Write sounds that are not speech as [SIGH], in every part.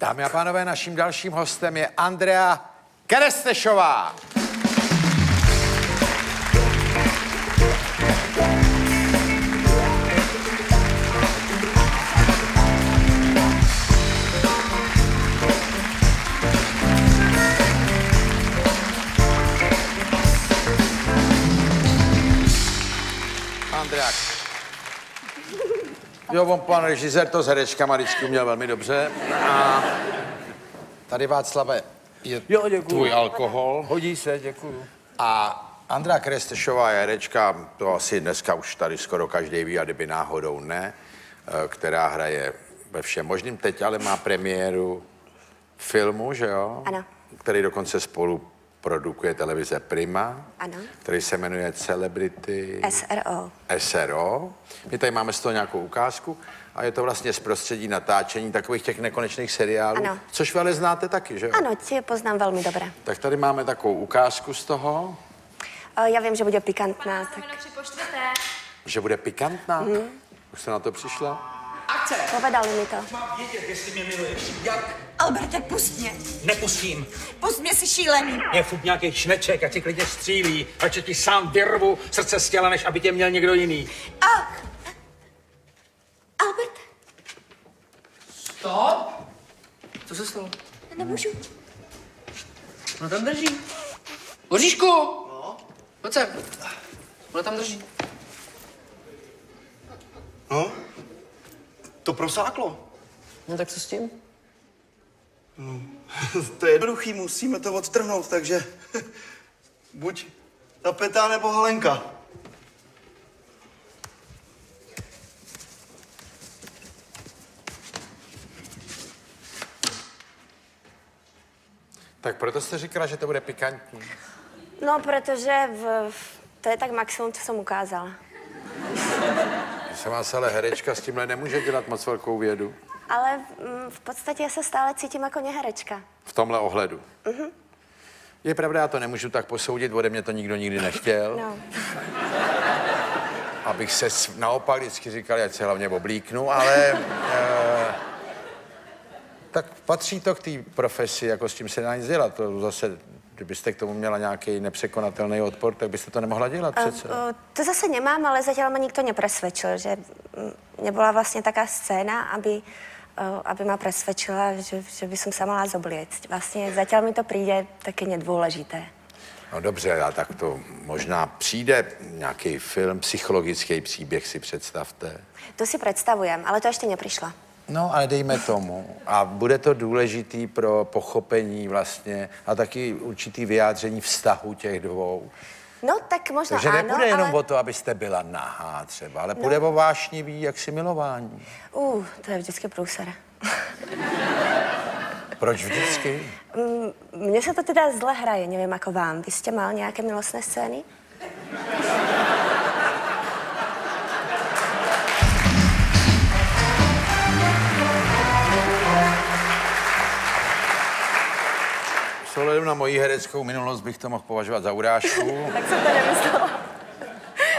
Dámy a pánové, naším dalším hostem je Andrea Kerestešová. Jo, on pan režisér to s herečkama vždycky uměl velmi dobře. A tady Václave je Jo, děkuju. tvůj alkohol. Hodí se, děkuju. A Andrea Krestešová je herečka, to asi dneska už tady skoro každý ví, a kdyby náhodou ne, eh, která hraje ve všem možným. Teď ale má premiéru filmu, že jo? Ano. Který dokonce spolu produkuje televize Prima. Ano. Který se jmenuje Celebrity... SRO. SRO. My tady máme z toho nějakou ukázku a je to vlastně z prostředí natáčení takových těch nekonečných seriálů, Ano. což vy ale znáte taky, že jo? Ano, tě poznám velmi dobře. Tak tady máme takovou ukázku z toho, Eh, Já vím, že bude pikantná, tak že bude pikantná. Mhm. Už jste na to přišla? Akce! povedali mi to. Mám vědět, jestli mě miluješ. Jak? Alberte, pust mě. Nepustím. Pust mě, jsi šílený. Je furt nějaký šneček, ať ti klidně střílí, ať ti sám vyrvu srdce z těla, než aby tě měl někdo jiný. Ach. Albert, Stop! Co se stalo? nemůžu. No tam drží. Boříšku! No? Pojď sem. Ona tam drží. No, to prosáklo. No tak co s tím? [LAUGHS] To je jednoduchý, musíme to odtrhnout, takže [LAUGHS] buď tapeta nebo halenka. Tak proto jste říkala, že to bude pikantní. No, protože v, to je tak maximum, co jsem ukázala. Se vás ale herečka s tímhle nemůže dělat moc velkou vědu. Ale mm, v podstatě se stále cítím jako neherečka. V tomhle ohledu. Je pravda, já to nemůžu tak posoudit, ode mě to nikdo nikdy nechtěl. No. [LAUGHS] Abych se naopak vždycky říkal, ať se hlavně oblíknu, ale... [LAUGHS] E, tak patří to k té profesi, jako s tím se nedá nic dělat. To zase, kdybyste k tomu měla nějaký nepřekonatelný odpor, tak byste to nemohla dělat přece. Eh, To zase nemám, ale zatím mě nikto nepresvedčil, že nebyla vlastně taká scéna, aby, eh, aby ma presvedčila, že, že by som sa mala zobliecť. Vlastně zatím mi to přijde taky nedôležité. No dobře, a tak to možná přijde nějaký film, psychologický příběh si představte. To si představujem, ale to ještě neprišla. No, ale dejme tomu. A bude to důležitý pro pochopení vlastně a taky určitý vyjádření vztahu těch dvou. No, tak možná Takže ano, nebude jenom ale... o to, abyste byla nahá třeba, ale bude o vášnivý jaksi milování. Uh, to je vždycky průser. Proč vždycky? Mně se to teda zle hraje, nevím jako vám. Vy jste mal nějaké milostné scény? S ohledem na moji hereckou minulost bych to mohl považovat za urážku, [LAUGHS] Tak jsem to nemyslela.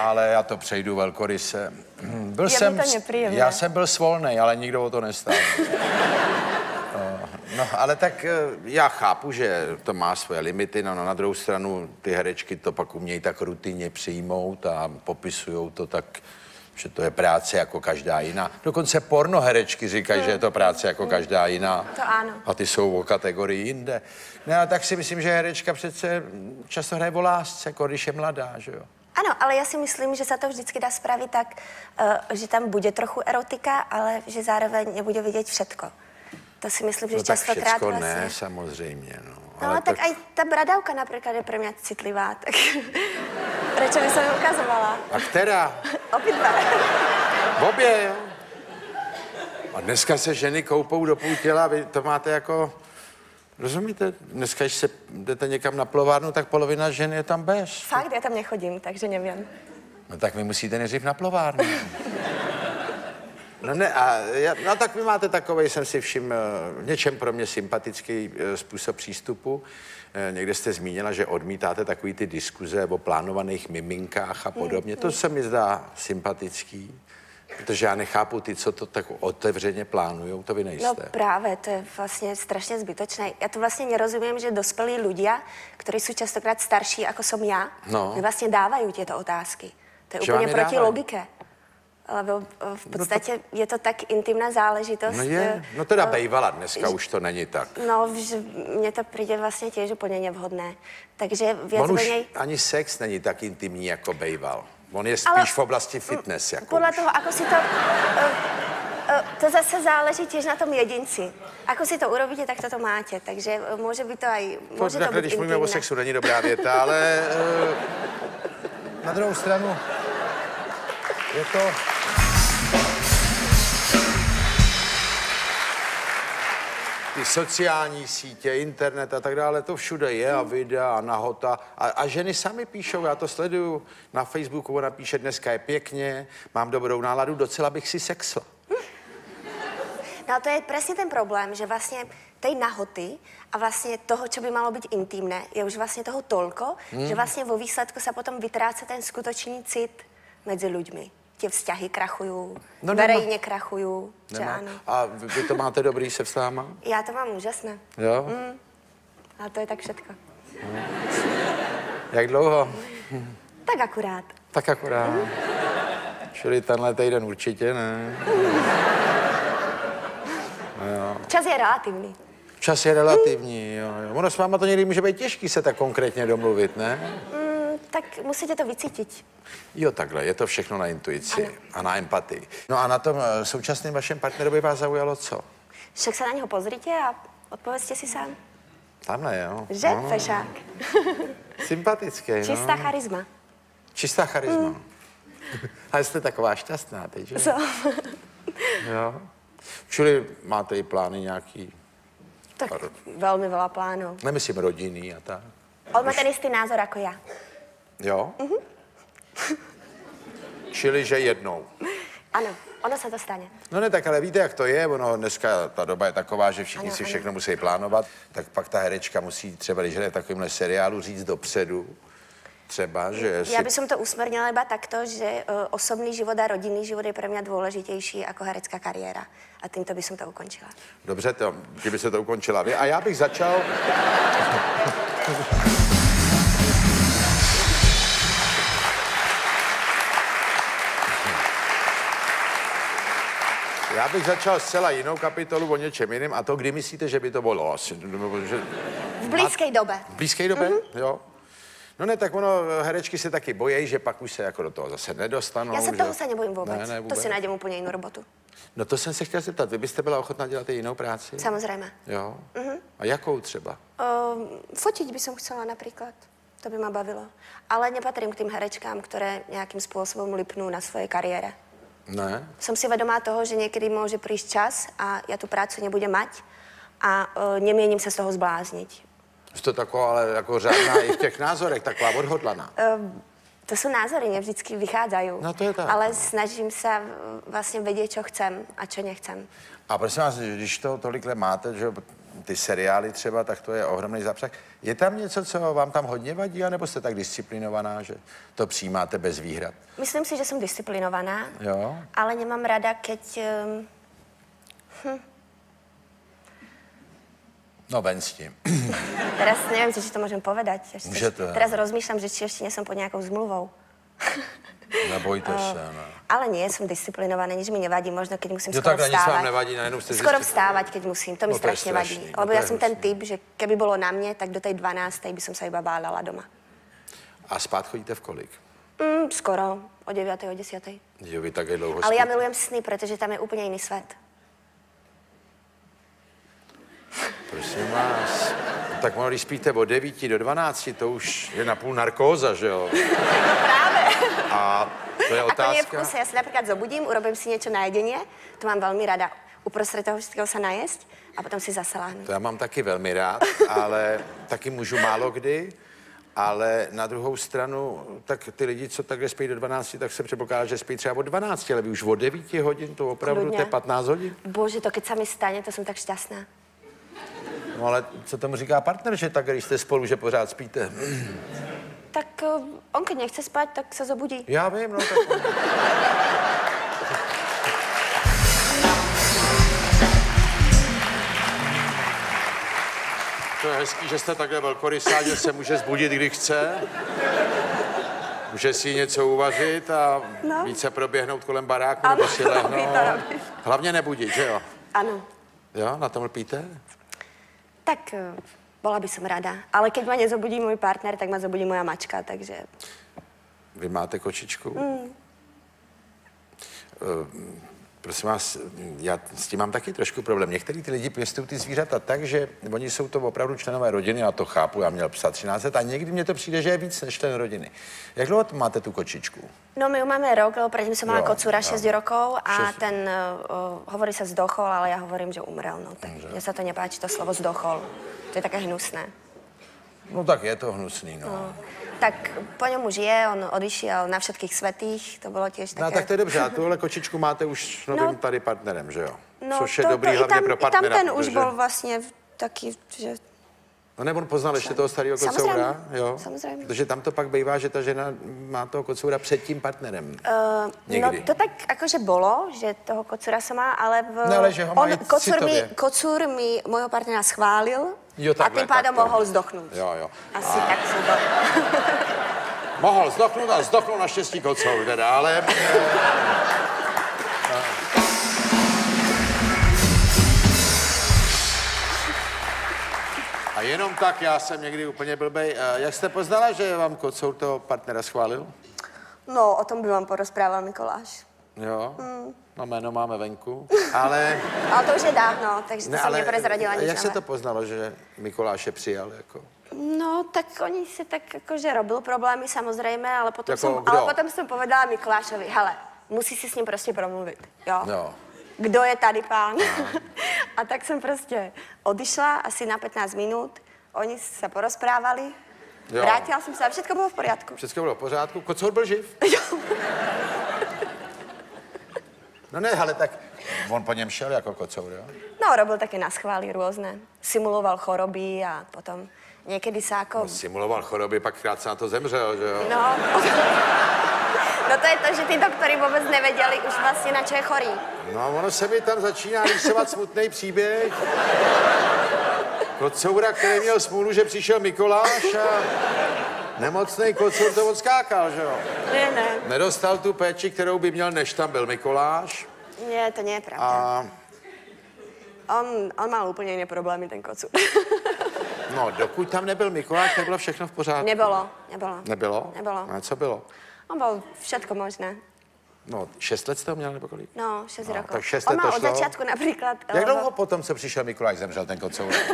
ale já to přejdu velkoryse. Byl Je jsem, to já jsem byl svolný, ale nikdo o to nestál. [LAUGHS] Eh, No, ale tak eh, já chápu, že to má svoje limity, no, no na druhou stranu ty herečky to pak umějí tak rutině přijmout a popisují to tak, že to je práce jako každá jiná. Dokonce pornoherečky říkají, že je to práce jako každá jiná. To ano. A ty jsou o kategorii jinde. Ne, a tak si myslím, že herečka přece často hraje o lásce, jako když je mladá, že jo. Ano, ale já si myslím, že se to vždycky dá spravit tak, eh, že tam bude trochu erotika, ale že zároveň nebude vidět všetko. To si myslím, že No tak častokrát všecko vlastně... ne, samozřejmě, no. No, ale tak, aj ta bradavka například je pro mě citlivá, tak [LAUGHS] proč by se ukazovala? A která? V obě, jo. A dneska se ženy koupou do půl těla, vy to máte jako... Rozumíte? Dneska, když se jdete někam na plovárnu, tak polovina žen je tam bez. Fakt, já tam nechodím, takže nevím. No tak vy musíte nejdřív na plovárnu. No ne, a já, no tak vy máte takový, jsem si všiml, v něčem pro mě sympatický eh, způsob přístupu. Eh, Někde jste zmínila, že odmítáte takový ty diskuze o plánovaných miminkách a podobně. To se mi zdá sympatický. Protože já nechápu ty, co to tak otevřeně plánujou, to vy nejste. No práve, to je vlastne strašne zbytočné. Ja to vlastne nerozumiem, že dospelí ľudia, ktorí sú častokrát starší ako som ja, No. mi vlastne dávajú tieto otázky. To je Že je proti logike. Lebo eh, v podstate je to tak intimná záležitosť. No je, eh, no teda eh, bejvala, dneska už to není tak. No, že mne to príde vlastne tiež úplne nevhodné. Takže viac On už menej... ani sex není tak intimní, jako bejval. On je spíš v oblasti fitness. Jako Podľa už. toho, ako si to... Uh, to zase záleží tiež na tom jedinci. Ako si to urobíte, tak toto máte. Takže môže byť to aj... To, Môže to když mluvíme o sexu, není dobrá věta, ale na druhou stranu je to... Ty sociální sítě, internet a tak dále, to všude je a videa a nahota. A, a ženy sami píšou, já to sleduju na Facebooku, ona píše, dneska je pěkně, mám dobrou náladu, docela bych si sexla. No a to je presne ten problém, že vlastne tej nahoty a vlastne toho, čo by malo byť intimné, je už vlastne toho toľko, Hmm. že vlastne vo výsledku sa potom vytráca ten skutočný cit medzi ľuďmi. Tie vzťahy krachujú, No no, Nemá. áno. A vy, vy to máte dobrý se vztahama? Ja to mám úžasné. Jo? A to je tak všetko. Jak dlouho? Tak akurát. Tak akorát. Čili tenhle týden určitě ne. Čas je relativní. Čas je relativní, jo, jo. Ono s váma to někdy může být těžký se tak konkrétně domluvit, ne? Mm, tak musíte to vycítiť. Jo, takhle, je to všechno na intuici a na empatii. No a na tom eh, současném vašem partnerovi vás zaujalo co? Však sa na něho pozrite a odpovedzte si sám. Tamhle, jo. Že, No, fešák? [LAUGHS] sympatický, Čistá no. charisma. Čistá charisma. [LAUGHS] A jste taková šťastná teď, že? Co? [LAUGHS] Jo. Čili máte i plány nějaký, Tak veľmi veľa plánov. nemyslím rodinný a tak. On má ten istý názor ako ja. Jo? [LAUGHS] Čili, že jednou. Áno, ono sa to stane. No ne, tak ale víte, jak to je, ono dneska ta doba je taková, že všichni Ano, si ano. všechno musí plánovat, tak pak ta herečka musí třeba, když hraje v takovémhle seriálu, říct dopředu, třeba, že si... Ja by som to usmernila iba takto, že uh, osobný život a rodinný život je pre mňa dôležitejší ako herecká kariéra. A týmto by som to ukončila. Dobře, to, kdyby se to ukončila vy. A já bych začal... [LAUGHS] Já bych začal zcela jinou kapitolu o něčem jiném a to, kdy myslíte, že by to bylo asi? Že... V blízkej dobe. V blízké době? Mm-hmm. Jo. No ne, tak ono, herečky se taky bojí, že pak už se jako do toho zase nedostanou. Ja sa že- toho sa nebojím vôbec. Ne, ne, to vůbec. si nájdem úplne inú robotu. No to jsem se chtěl zeptat, vy byste byla ochotná dělat i jinou práci? Samozrejme. Jo. Mhm. Mm-hmm. A jakou třeba? Uh, fotiť by som chcela napríklad. To by ma bavilo. Ale nepatrím k tým herečkám, ktoré nejakým spôsobom lipnú na svojej kariére. Ne? Som si vedomá toho, že niekedy môže prísť čas a ja tú prácu nebudem mať a uh, nemienim sa z toho zblázniť. Jste taková, ale jako řádná i v těch názorech, taková odhodlaná. To sú názory, nevždycky vychádzajú. No, to je tak. Ale snažím sa uh, vlastne vedieť, čo chcem a čo nechcem. A prosím vás, když to tolikle máte, že ty seriály třeba, tak to je ohromný zapřah. Je tam něco, co vám tam hodně vadí, anebo jste tak disciplinovaná, že to přijímáte bez výhrad? Myslím si, že som disciplinovaná, Jo? ale nemám rada, keď... Um, No ven s tím. [LAUGHS] teraz neviem, či to môžem povedať. Ešte, Môžete. Teraz rozmýšľam, že či ešte nie som pod nejakou zmluvou. Nebojte [LAUGHS] se, no. Ale nie, som disciplinovaná, nič mi nevadí, možno keď musím Jo, skoro takhle nic vám vstávať. nevadí, najednou ste Skoro vstávať, keď musím, to mi No strašne vadí. no Lebo ja som ten typ, že keby bolo na mne, tak do tej 12. by som sa iba báľala doma. A spát chodíte v kolik? Mm, skoro, o 9. o 10. Jo, vy také dlouho Ale ja spíte. milujem sny, pretože tam je úplne iný svet. Prosím vás. Tak když spíte od 9 do 12, to už je napůl narkóza, že jo? [LAUGHS] Práve. A to je A to je v otázka. kuse. Ja sa napríklad zobudím, urobím si niečo na jedenie, to mám veľmi rada. Uprostred toho všetkého sa najesť a potom si zase láhnuť. To já mám taky velmi rád, ale taky můžu málo kdy. Ale na druhou stranu, tak ty lidi, co takhle spí do 12, tak se předpokládá, že spí třeba od 12, ale vy už od 9 hodin, to opravdu, to je Kľudne. 15 hodin. Bože, to keď sa mi stane, to som tak šťastná. No ale co tomu říká partner, že tak, když jste spolu, že pořád spíte? No, tak on když nechce spát, tak se zobudí. Já vím, no tak... To je hezký, že jste takhle velkorysá, že se může zbudit, kdy chce. Může si něco uvařit a no. více proběhnout kolem baráku ano, nebo si lehnout. [LAUGHS] Hlavně nebudit, že jo? Ano. Jo, na tom lpíte? Tak bola by som rada. Ale keď ma nezobudí môj partner, tak ma zobudí moja mačka, takže... Vy máte kočičku? Mm. Prosím vás, já s tím mám taky trošku problém. Některý ty lidi pěstují ty zvířata tak, že oni jsou to opravdu členové rodiny, já to chápu, já měl psa 13 let a někdy mně to přijde, že je víc než člen rodiny. Jak dlouho máte tu kočičku? No my ju máme rok, lebo predtým som mala Jo, kocúra jo. 6 rokov a Šesť. ten, uh, hovorí sa zdochol, ale ja hovorím, že umrel. No, tak mne sa to nepáči, to slovo zdochol. To je také hnusné. No tak je to hnusný, no. Tak po ňom už je, on odišiel na všetkých svetých, to bolo tiež No také... tak to je dobře, a [LAUGHS] tuhle kočičku máte už s novým No. tady partnerem, že jo? no, Což je to, dobrý to, i hlavně tam, pro i tam partnera. ten už protože- bol vlastne taký, že No nebo on poznal ještě toho starého kocoura, jo? samozřejmě. Protože tam to pak bývá, že ta žena má toho kocoura před tím partnerem. Uh, no to tak akože bolo, že toho kocúra som má, ale, v, No, ale že ho on, kocúr, mi, kocúr mi môjho partnera schválil Jo, a takhle, tým pádom takto. mohol zdochnúť. Jo, jo. Asi tak som to... [LAUGHS] Mohl zdechnout a zdechnul naštěstí kocour teda, ale... [LAUGHS] A jenom tak, já jsem někdy úplně blbej. Eh, Jak jste poznala, že vám kocour toho partnera schválil? No, o tom by vám porozprával Mikoláš. Jo, Hmm. no jméno máme venku, [LAUGHS] ale... Ale to už je dávno, takže to jsem neprezradila nic jak se to poznalo, že Mikuláše přijal jako? No, tak oni si tak akože robil problémy samozrejme, ale potom, Jako kdo? ale potom som povedala Mikulášovi, hele, musí si s ním prostě promluvit, jo? Jo. Kdo je tady pán? [LAUGHS] a tak jsem prostě odišla asi na 15 minut, oni se porozprávali, Jo. vrátila jsem se a všechno bylo v poriadku. Všechno bylo v pořádku, kocour byl živ? [LAUGHS] No ne, ale tak on po něm šel jako kocour, jo? No, robil také na schvály různé. Simuloval choroby a potom někdy se jako... Simuloval choroby, pak krátce na to zemřel, že jo? No. [LAUGHS] no to je to, že ty doktory vůbec nevěděli už vlastně na čo je chorý. No, ono se mi tam začíná rýsovat smutný příběh. Kocoura, který měl smůlu, že přišel Mikoláš a nemocný kocour to odskákal, že jo? Ne, ne, Nedostal tu péči, kterou by měl, než tam byl Mikoláš. ne, to nie je pravda. A On, on mal úplně jiné problémy, ten kocur. no, dokud tam nebyl Mikoláš, tak bylo všechno v pořádku. nebylo, nebylo. Nebylo? Nebylo. A co bylo? On byl všetko možné. No, šest let jste ho měl, nebo kolik? No, 6 No, rokov. tak šest on let mal to od šlo. začátku například... Jak eh, dlouho potom, co přišel Mikuláš, zemřel ten kocour? [LAUGHS]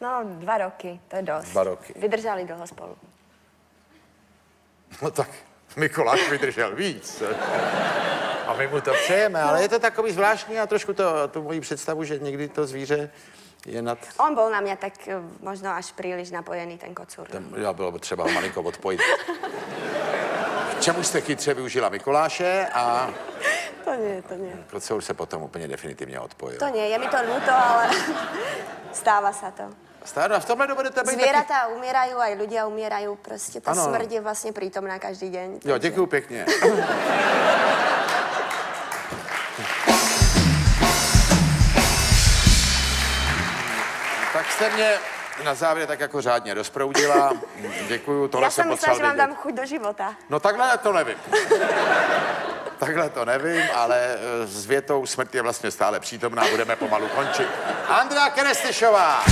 No, dva roky, to je dost. Dva roky. Vydrželi dlho spolu. No tak Mikuláš vydržel víc. A my mu to přejeme, ale je to takový zvláštní a trošku to, tu moji představu, že někdy to zvíře je nad... On bol na mňa tak eh, možno až príliš napojený, ten kocúr. Ten, já bylo by třeba malinko odpojit. Čemu jste chytře využila Mikuláše a To nie, to nie. kocour se potom úplně definitivně odpojil. To nie, je mi to ľúto, ale [LAUGHS] stáva sa to. Stále, a v tomhle dobře být taky... Zvieratá umierajú, aj ľudia umierajú. Proste tá Ano. smrť je vlastne prítomná každý deň. Jo, děkuju pěkně. [LAUGHS] tak jste mě na závěr tak jako řádně rozproudila. Děkuju, tohle Ja jsem myslela, že vám dám chuť do života. No takhle to nevím. [LAUGHS] takhle to nevím, ale eh, s větou smrt je vlastně stále přítomná, budeme pomalu končit. Andrea Kerestešová.